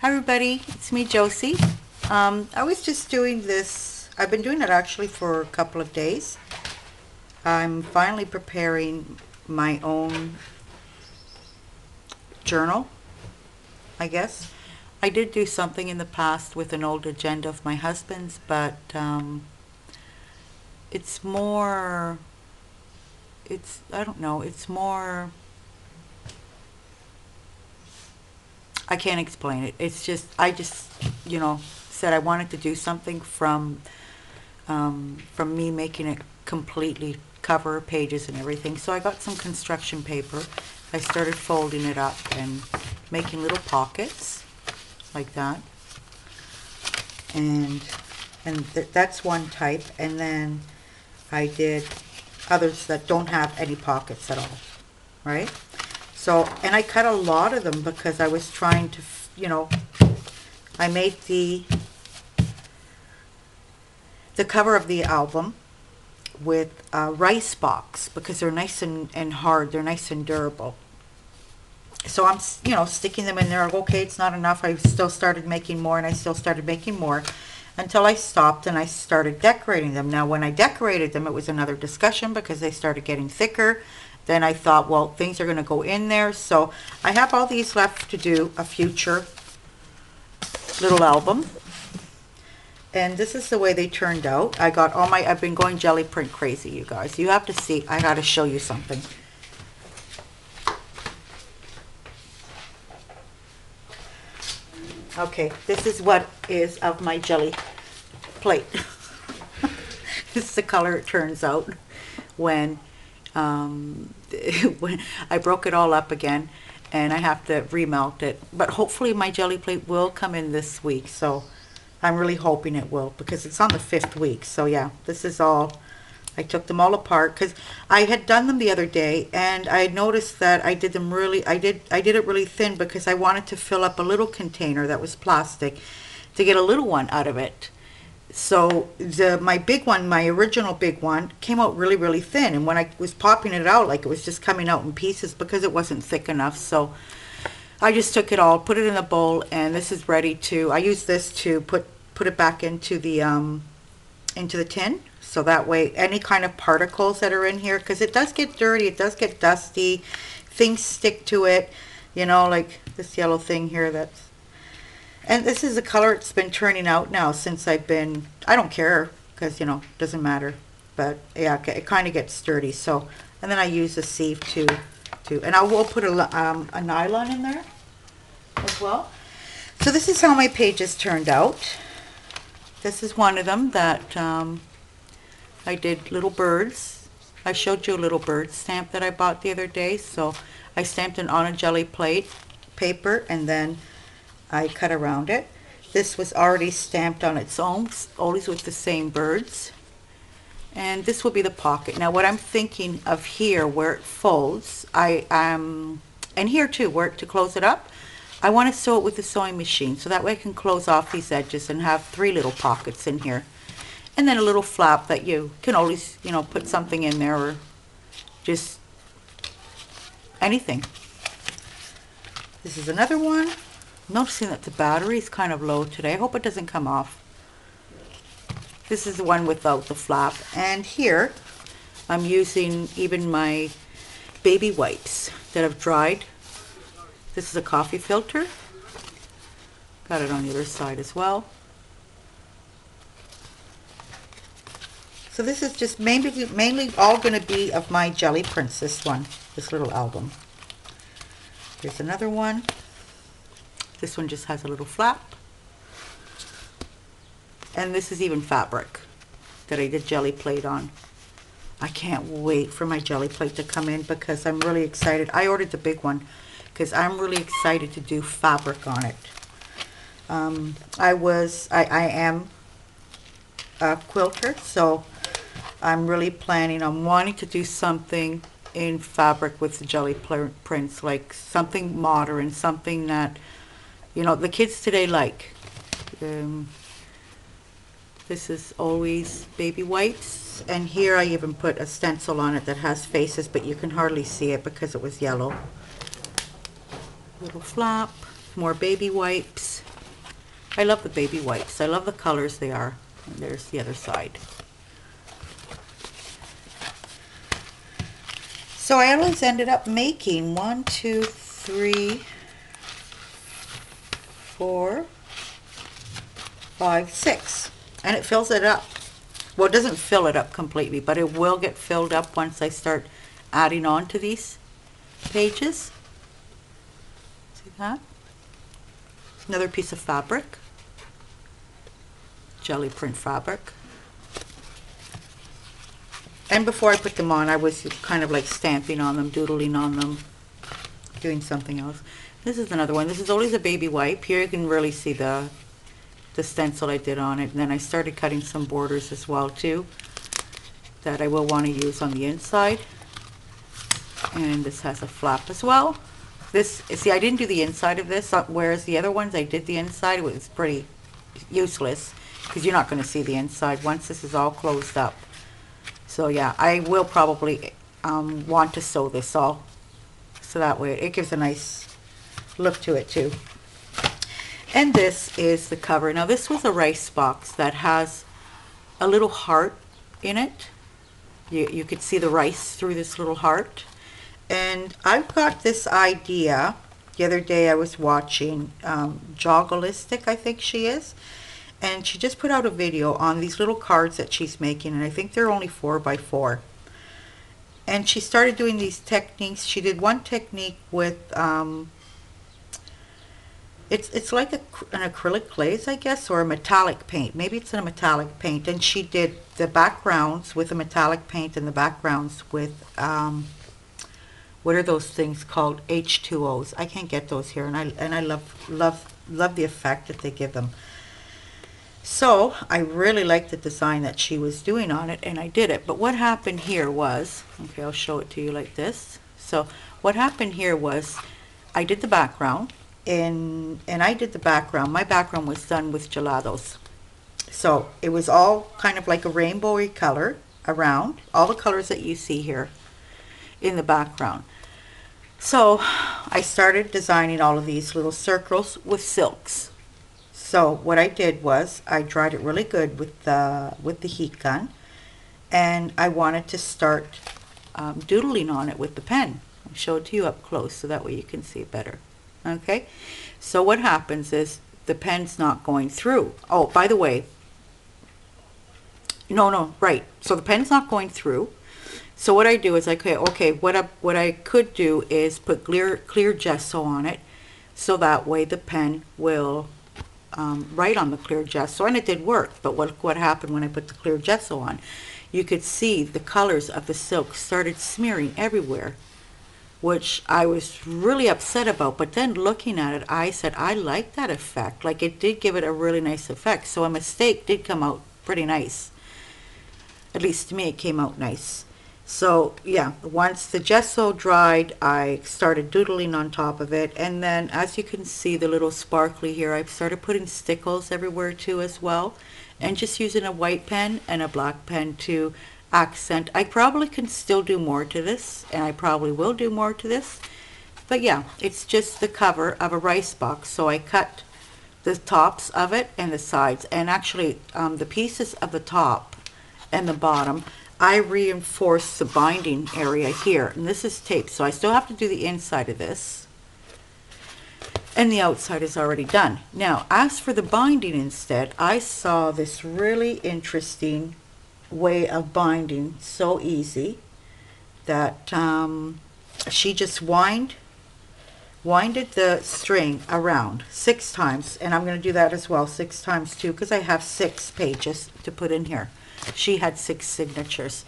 Hi everybody, it's me Josie. Um, I was just doing this, I've been doing it actually for a couple of days. I'm finally preparing my own journal, I guess. I did do something in the past with an old agenda of my husband's, but um, it's more, it's, I don't know, it's more I can't explain it. It's just, I just, you know, said I wanted to do something from, um, from me making it completely cover pages and everything. So I got some construction paper. I started folding it up and making little pockets like that. And, and th- that's one type. And then I did others that don't have any pockets at all, right? So, and I cut a lot of them because I was trying to, you know, I made the, the cover of the album with a rice box because they're nice and, and hard, they're nice and durable. So I'm, you know, sticking them in there, okay, it's not enough, I still started making more and I still started making more until I stopped and I started decorating them. Now, when I decorated them, it was another discussion because they started getting thicker. Then I thought, well, things are going to go in there. So I have all these left to do a future little album. And this is the way they turned out. I got all my, I've been going jelly print crazy, you guys. You have to see, I got to show you something. Okay, this is what is of my jelly plate. this is the color it turns out when um, I broke it all up again and I have to remelt it. But hopefully my jelly plate will come in this week. So I'm really hoping it will because it's on the fifth week. So yeah, this is all. I took them all apart because I had done them the other day and I noticed that I did them really, I did, I did it really thin because I wanted to fill up a little container that was plastic to get a little one out of it. So the, my big one, my original big one came out really, really thin. And when I was popping it out, like it was just coming out in pieces because it wasn't thick enough. So I just took it all, put it in a bowl and this is ready to, I use this to put, put it back into the, um, into the tin. So that way, any kind of particles that are in here, because it does get dirty, it does get dusty, things stick to it, you know, like this yellow thing here that's, and this is the color it's been turning out now since I've been, I don't care, because, you know, doesn't matter. But yeah, it kind of gets dirty, so, and then I use a sieve to, to, and I will put a, um, a nylon in there as well. So this is how my pages turned out. This is one of them that, um, I did little birds. I showed you a little bird stamp that I bought the other day. So I stamped it on a jelly plate paper and then I cut around it. This was already stamped on its own, always with the same birds. And this will be the pocket. Now what I'm thinking of here where it folds, I um and here too, where to close it up, I want to sew it with the sewing machine so that way I can close off these edges and have three little pockets in here. And then a little flap that you can always, you know, put something in there or just anything. This is another one. Noticing that the battery is kind of low today. I hope it doesn't come off. This is the one without the flap. And here, I'm using even my baby wipes that I've dried. This is a coffee filter. Got it on the other side as well. So this is just mainly, mainly all going to be of my Gelli prints, this one, this little album. Here's another one. This one just has a little flap. And this is even fabric that I did jelly plate on. I can't wait for my jelly plate to come in because I'm really excited. I ordered the big one because I'm really excited to do fabric on it. Um, I was, I, I am a quilter, so I'm really planning on wanting to do something in fabric with the jelly prints, like something modern, something that, you know, the kids today like. Um, this is always baby wipes, and here I even put a stencil on it that has faces, but you can hardly see it because it was yellow. Little flap, more baby wipes. I love the baby wipes. I love the colors they are. And there's the other side. So I always ended up making one, two, three, four, five, six. And it fills it up. Well, it doesn't fill it up completely, but it will get filled up once I start adding on to these pages. See that? Another piece of fabric. Jelly print fabric. And before I put them on, I was kind of like stamping on them, doodling on them, doing something else. This is another one. This is always a baby wipe. Here you can really see the the stencil I did on it. And then I started cutting some borders as well too that I will want to use on the inside. And this has a flap as well. This, see, I didn't do the inside of this, uh, whereas the other ones I did the inside. It was pretty useless because you're not going to see the inside once this is all closed up. So yeah, I will probably um, want to sew this all. So that way it gives a nice look to it too. And this is the cover. Now this was a rice box that has a little heart in it. You, you could see the rice through this little heart. And I've got this idea. The other day I was watching um, Joggleistic, I think she is. And she just put out a video on these little cards that she's making. And I think they're only four by four. And she started doing these techniques. She did one technique with um, it's it's like a, an acrylic glaze, I guess, or a metallic paint. Maybe it's a metallic paint. And she did the backgrounds with a metallic paint and the backgrounds with, um, what are those things called? H2Os. I can't get those here, and I and I love love love the effect that they give them. So I really liked the design that she was doing on it, and I did it. But what happened here was, okay, I'll show it to you like this. So what happened here was, I did the background and and I did the background. My background was done with gelatos. So it was all kind of like a rainbowy color around, all the colors that you see here in the background. So I started designing all of these little circles with silks. So what I did was I dried it really good with the with the heat gun and I wanted to start um, doodling on it with the pen. I'll show it to you up close so that way you can see it better. Okay, so what happens is the pen's not going through. Oh, by the way, no, no, right. So the pen's not going through. So what I do is, I okay, okay, what I, what I could do is put clear, clear gesso on it, so that way the pen will um, write on the clear gesso, and it did work. But what, what happened when I put the clear gesso on? You could see the colors of the silk started smearing everywhere which I was really upset about. But then looking at it, I said, I like that effect. Like it did give it a really nice effect. So a mistake did come out pretty nice. At least to me, it came out nice. So yeah, once the gesso dried, I started doodling on top of it. And then as you can see the little sparkly here, I've started putting stickles everywhere too as well. And just using a white pen and a black pen to accent. I probably can still do more to this, and I probably will do more to this. But yeah, it's just the cover of a rice box. So I cut the tops of it and the sides. And actually, um, the pieces of the top and the bottom, I reinforce the binding area here. And this is tape, so I still have to do the inside of this. And the outside is already done. Now, as for the binding instead, I saw this really interesting way of binding so easy that um, she just wind winded the string around six times and I'm going to do that as well six times too because I have six pages to put in here. She had six signatures.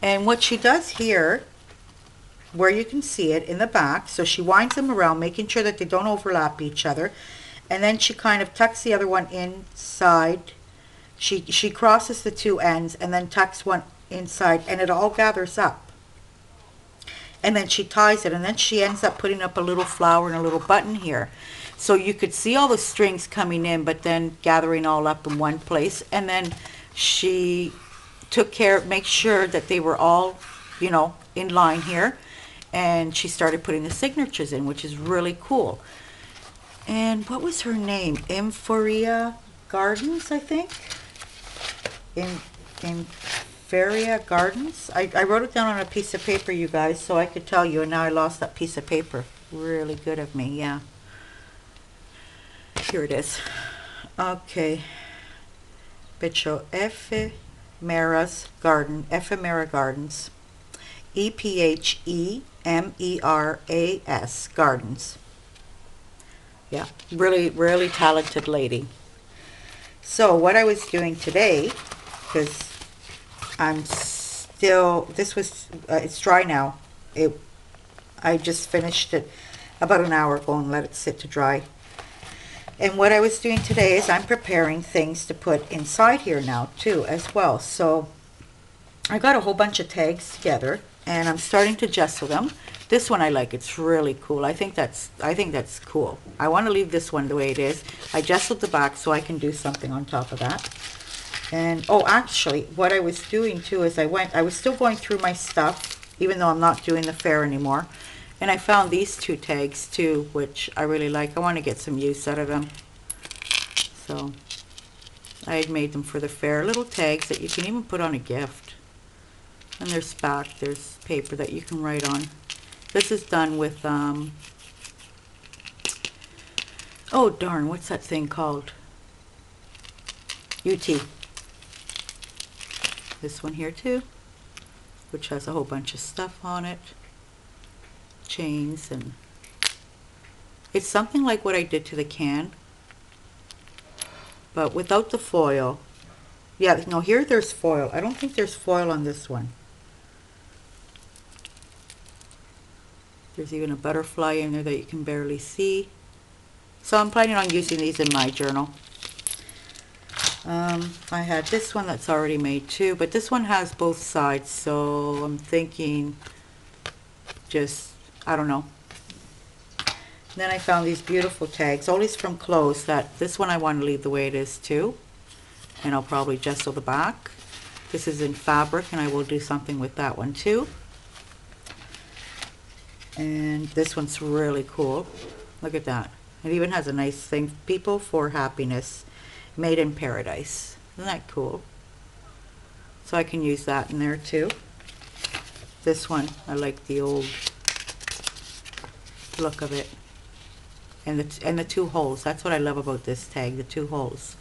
And what she does here where you can see it in the back so she winds them around making sure that they don't overlap each other and then she kind of tucks the other one inside she, she crosses the two ends and then tucks one inside and it all gathers up. And then she ties it and then she ends up putting up a little flower and a little button here. So you could see all the strings coming in but then gathering all up in one place. And then she took care, make sure that they were all, you know, in line here. And she started putting the signatures in, which is really cool. And what was her name? Emphoria Gardens, I think? In, Emphoria Gardens? I, I wrote it down on a piece of paper, you guys, so I could tell you, and now I lost that piece of paper. Really good of me, yeah. Here it is. Okay. Bicho Ephemera's Garden, Ephemera Gardens. E P H E M E R A S Gardens. Yeah, really, really talented lady. So what I was doing today, because I'm still, this was, uh, it's dry now. It, I just finished it about an hour ago and let it sit to dry. And what I was doing today is I'm preparing things to put inside here now too as well. So I got a whole bunch of tags together and I'm starting to gesso them. This one I like, it's really cool. I think that's, I think that's cool. I want to leave this one the way it is. I gessoed the back so I can do something on top of that. And, oh, actually, what I was doing too is I went, I was still going through my stuff, even though I'm not doing the fair anymore. And I found these two tags too, which I really like. I want to get some use out of them. So, I had made them for the fair. Little tags that you can even put on a gift. And there's back, there's paper that you can write on. This is done with, um, oh darn, what's that thing called? UTEE. This one here too, which has a whole bunch of stuff on it. Chains and it's something like what I did to the can, but without the foil. Yeah, no, here there's foil. I don't think there's foil on this one. There's even a butterfly in there that you can barely see. So I'm planning on using these in my journal. Um, I had this one that's already made too, but this one has both sides, so I'm thinking just, I don't know. Then I found these beautiful tags, these from Clothes, that this one I want to leave the way it is too. And I'll probably gesso the back. This is in fabric and I will do something with that one too. And this one's really cool. Look at that. It even has a nice thing, People for Happiness, made in paradise. Isn't that cool? So I can use that in there too. This one, I like the old look of it. And the, and the two holes. That's what I love about this tag, the two holes.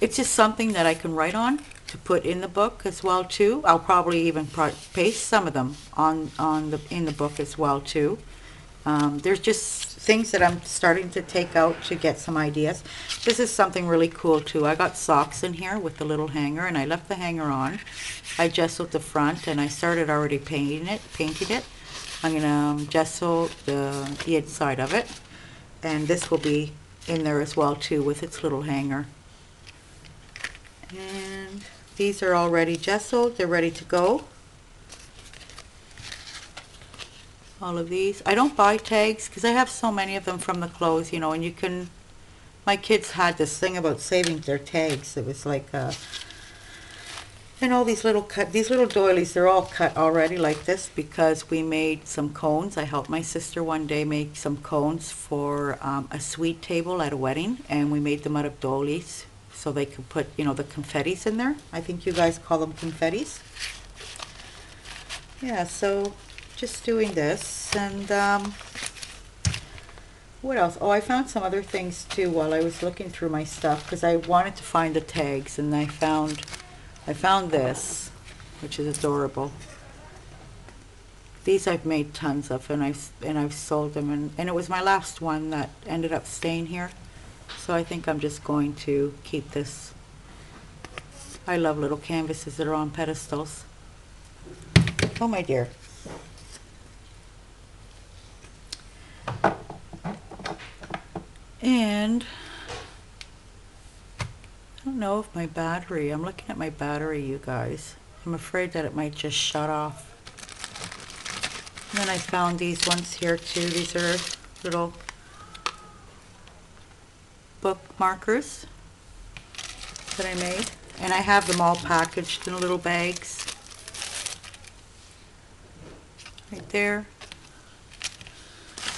It's just something that I can write on to put in the book as well too. I'll probably even paste some of them on on the in the book as well too. Um, there's just things that I'm starting to take out to get some ideas. This is something really cool too. I got socks in here with the little hanger and I left the hanger on. I gessoed the front and I started already painting it. Painting it. I'm gonna um, gesso the, the inside of it, and this will be in there as well too with its little hanger. And these are already gessoed, they're ready to go. All of these. I don't buy tags because I have so many of them from the clothes, you know, and you can, my kids had this thing about saving their tags. It was like, uh, and all these little cut, these little doilies, they're all cut already like this because we made some cones. I helped my sister one day make some cones for um, a sweet table at a wedding, and we made them out of doilies so they could put, you know, the confettis in there. I think you guys call them confettis. Yeah, so just doing this and um, what else? Oh, I found some other things too while I was looking through my stuff because I wanted to find the tags and I found I found this, which is adorable. These I've made tons of and I've and I've sold them and, and it was my last one that ended up staying here. So I think I'm just going to keep this. I love little canvases that are on pedestals. Oh my dear. And I don't know if my battery, I'm looking at my battery, you guys. I'm afraid that it might just shut off. And then I found these ones here too. These are little book markers that I made. And I have them all packaged in little bags. Right there.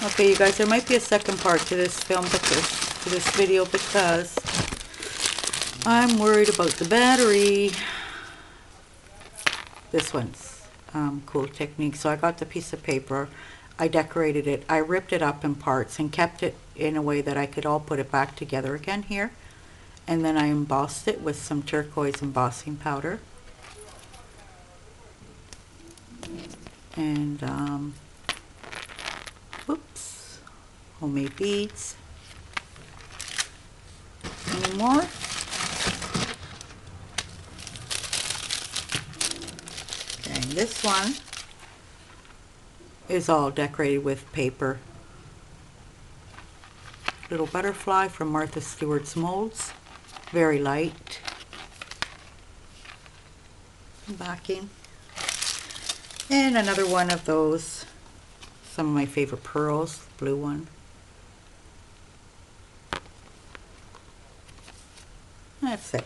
Okay, you guys, there might be a second part to this film, because, to this video, because I'm worried about the battery. This one's um, Cool Technique. So I got the piece of paper, I decorated it, I ripped it up in parts and kept it in a way that I could all put it back together again here. And then I embossed it with some turquoise embossing powder. And, um, whoops, homemade beads. Any more? And this one is all decorated with paper. Little butterfly from Martha Stewart's molds. Very light. Backing. And another one of those. Some of my favorite pearls. Blue one. That's it.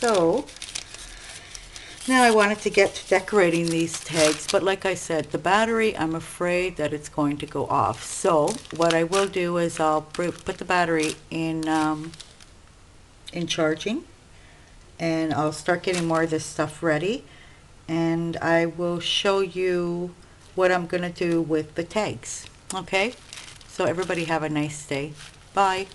So, now I wanted to get to decorating these tags, but like I said, the battery, I'm afraid that it's going to go off. So, what I will do is I'll put the battery in, um, in charging, and I'll start getting more of this stuff ready, and I will show you what I'm going to do with the tags, okay? So everybody have a nice day. Bye.